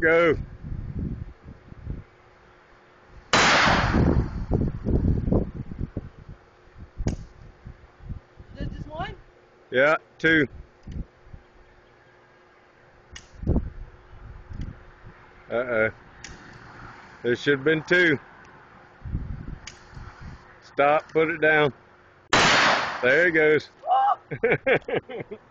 Go. Is just one? Yeah, two. Uh-oh. There should have been two. Stop, put it down. There it goes. Oh!